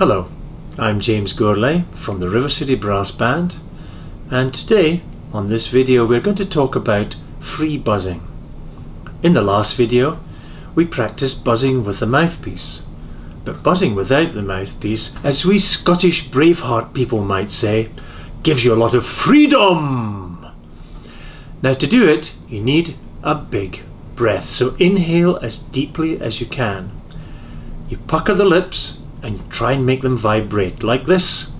Hello, I'm James Gourlay from the River City Brass Band and today on this video we're going to talk about free buzzing. In the last video we practiced buzzing with the mouthpiece but buzzing without the mouthpiece, as we Scottish braveheart people might say, gives you a lot of freedom. Now to do it you need a big breath so inhale as deeply as you can. You pucker the lips and try and make them vibrate like this.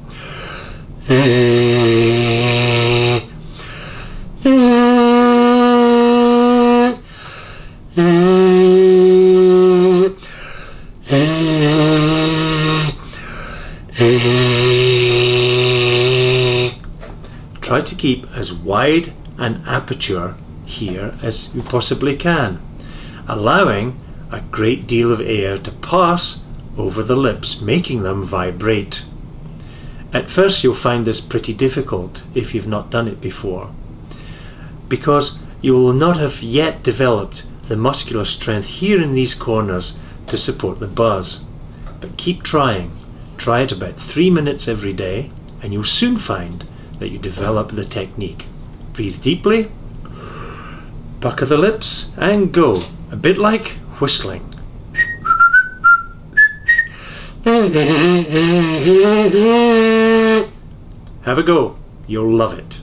Try to keep as wide an aperture here as you possibly can, allowing a great deal of air to pass over the lips, making them vibrate. At first you'll find this pretty difficult if you've not done it before, because you will not have yet developed the muscular strength here in these corners to support the buzz. But keep trying. Try it about three minutes every day and you'll soon find that you develop the technique. Breathe deeply, pucker the lips and go, a bit like whistling. Have a go. You'll love it.